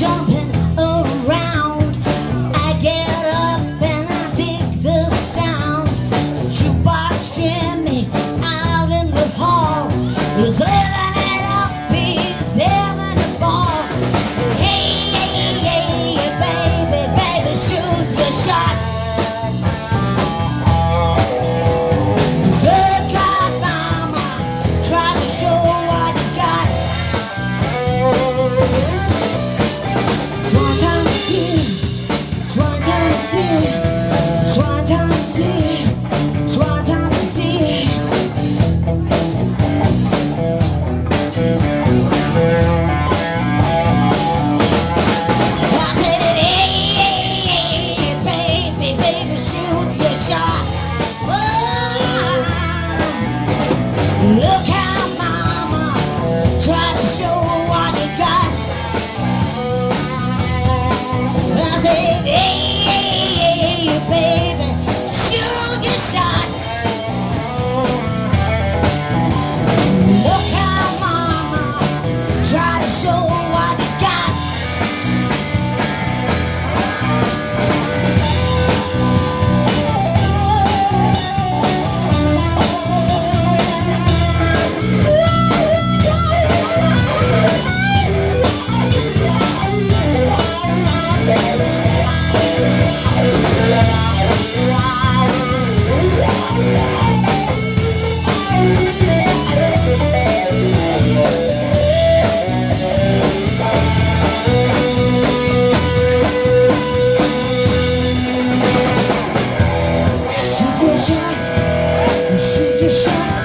jumping look Shoot